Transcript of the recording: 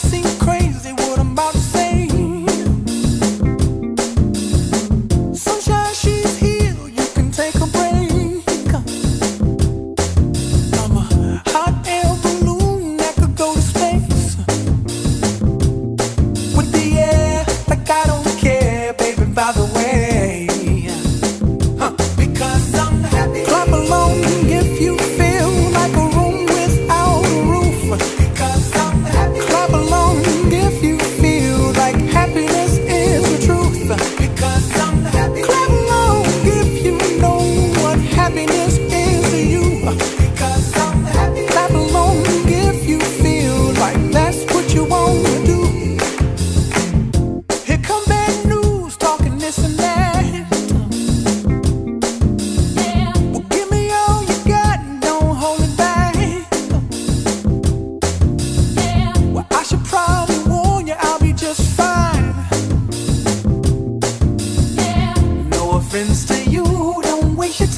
to wish it's